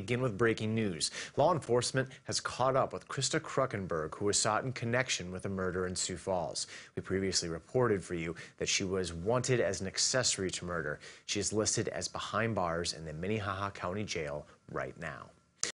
begin with breaking news. Law enforcement has caught up with Krista Kruckenberg, who was sought in connection with a murder in Sioux Falls. We previously reported for you that she was wanted as an accessory to murder. She is listed as behind bars in the Minnehaha County Jail right now.